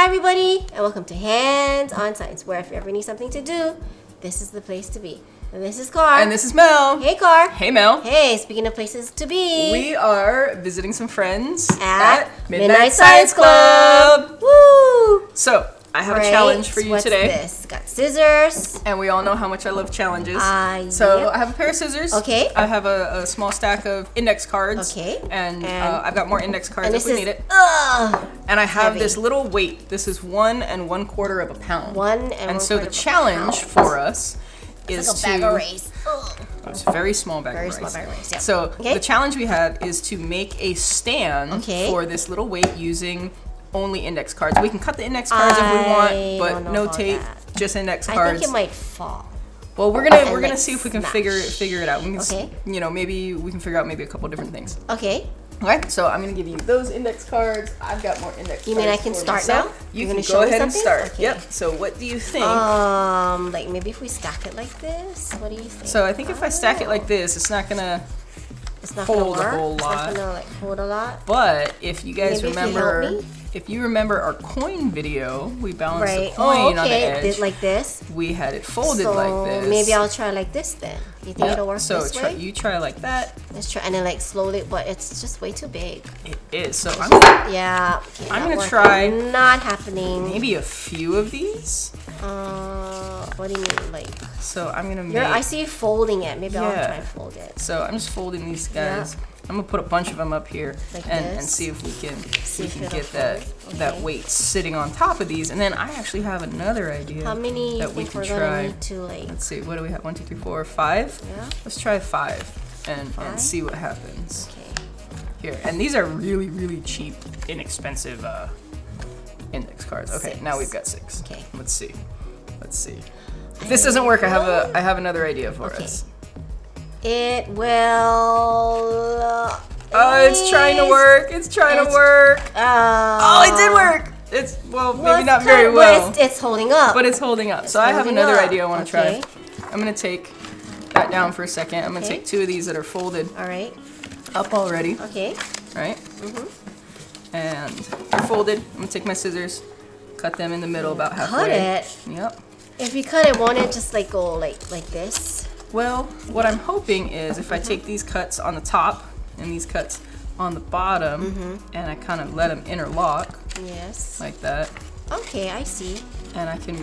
Hi, everybody, and welcome to Hands on Science, where if you ever need something to do, this is the place to be. And this is Carr. And this is Mel. Hey, Carr. Hey, Mel. Hey, speaking of places to be, We are visiting some friends at, Midnight, Science Club. Woo! So, I have Right, a challenge for you what's today. This got scissors. And we all know how much I love challenges. Ah, so yep. I have a pair of scissors. Okay. I have a, a small stack of index cards. Okay. And, And- uh, I've got more index cards if we is need it. ugh, And I have heavy. this little weight. This is one and one quarter of a pound. one and, And so the challenge for us It's is like a to bag of rice. Ugh. It's a very small bag Very of small rice. bag of rice, yeah. So Okay. the challenge we have is to make a stand Okay. for this little weight using only index cards. We can cut the index cards if we want, but no tape, just index cards. I think it might fall. well, we're gonna and, we're gonna see if we can smash. figure figure it out. We can, Okay. you know, maybe we can figure out maybe a couple different things. Okay. Okay, so I'm gonna give you those index cards. I've got more index. Cards. You mean I can start myself. now? You You're can gonna go ahead and start. Okay. Yep. So what do you think? Um, like maybe if we stack it like this, what do you think? so I think if I stack it like Oh. this, it's not gonna. It's not hold a gonna work. whole It's lot. not gonna like hold a lot. But if you guys Maybe if you remember, if you remember our coin video, we balanced Right. the coin Oh, on the okay. edge. Did like this. we had it folded so like this. maybe I'll try like this then. You think Yep. it'll work So this try, way? you try like that. Let's try and then like slowly, but it's just way too big. It is. So I'm Yeah. okay, I'm gonna try Not happening. maybe a few of these. Uh, what do you mean? Like, So I'm gonna make. I see you folding it. Maybe I'll Yeah. try and fold it. So I'm just folding these guys. Yeah. I'm gonna put a bunch of them up here Like and, and this? see if we can See we can it'll get that fold. that Okay. weight sitting on top of these. And then I actually have another idea. How many you that we think can we're try. gonna need to like? Let's see, what do we have? One, two, three, four, five? Yeah. Let's try five and, Five? and see what happens. Okay. Here. And these are really, really cheap, inexpensive uh, index cards. Okay, now we've got six. Okay. Let's see. Let's see. If this doesn't work, I have a I have another idea for Okay. us. It will. uh, Oh, it's trying to work. It's trying to work. Uh, Oh, it did work. It's well, well, maybe it's not very well, It's, it's holding up. but it's holding up. So I have another up. idea I want to Okay. try. I'm gonna take that down for a second. I'm gonna Okay. take two of these that are folded All right. up already. Okay. right? Mm-hmm. And they're folded. I'm gonna take my scissors, cut them in the middle about halfway. Cut it. Yep. If you cut it, won't it just like go like like this? Well, what I'm hoping is if I Mm-hmm. take these cuts on the top and these cuts on the bottom, Mm-hmm. and I kind of let them interlock Yes. like that, Okay, I see. and I can,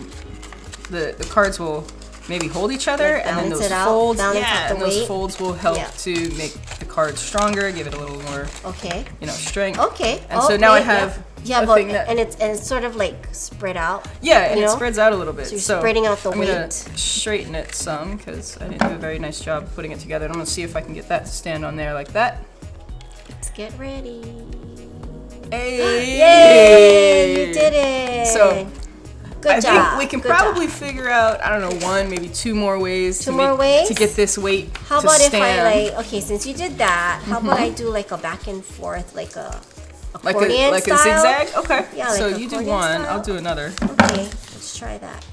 the the cards will maybe hold each other, Like and then those out, folds, yeah, and those weight. folds will help Yeah. to make the card stronger, give it a little more, Okay. you know, strength. Okay. And so now oh, I okay, yeah. Yeah, a but thing that- and it's and it's sort of like spread out. Yeah, and you it spreads out a little bit. So you're spreading out the I'm gonna weight. straighten it some because I didn't do a very nice job putting it together. And I'm gonna see if I can get that to stand on there like that. Let's get ready. Hey! Yay! You did it. So, good I job. think we can good probably job. figure out I don't know one maybe two more ways Two to more make, ways? to get this weight How about if. I like okay, since you did that, how about Mm-hmm. I do like a back and forth like a like a like style? a zigzag? Okay. Yeah, so you do one, style. I'll do another. Okay, let's try that.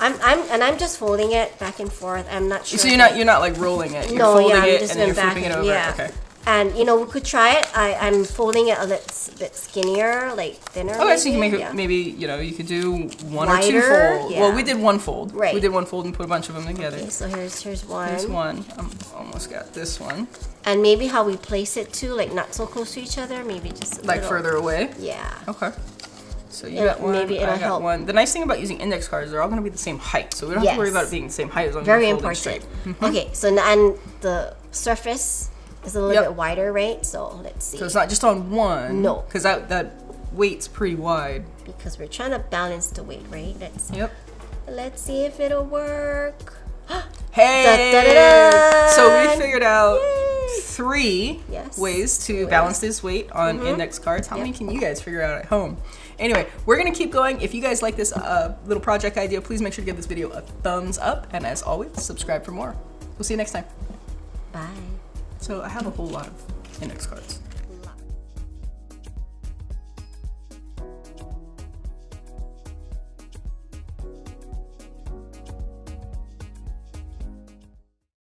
I'm I'm and I'm just folding it back and forth. I'm not sure. So you're not you're not like rolling it. You're no, folding yeah, I'm it just and then you're back flipping it over. yeah. Okay. And you know, we could try it. I I'm folding it a little bit skinnier, like thinner. Okay, so you can make maybe, it yeah. maybe you know you could do one or two Wider, fold. yeah. Well, we did one fold. Right. We did one fold and put a bunch of them together. Okay, so here's here's one. Here's one. I'm almost got this one. And maybe how we place it too, like not so close to each other. Maybe just a Like little- further away. Yeah. Okay. So you It- got one. maybe it'll I got help. one. The nice thing about using index cards, they're all going to be the same height, so we don't have to worry about it being the same height as long Very as we're important. Mm-hmm. Okay, so and the surface is a little Yep. bit wider, right? So let's see. So it's not just on one. No. Because that that weight's pretty wide. because we're trying to balance the weight, right? Let's Yep. let's see if it'll work. Hey. Da-da-da-da. So we figured out Yay. three Yes. ways to balance this weight on index cards. How many can you guys figure out at home? Anyway, we're gonna keep going. If you guys like this uh, little project idea, please make sure to give this video a thumbs up. And as always, subscribe for more. We'll see you next time. Bye. So I have a whole lot of index cards.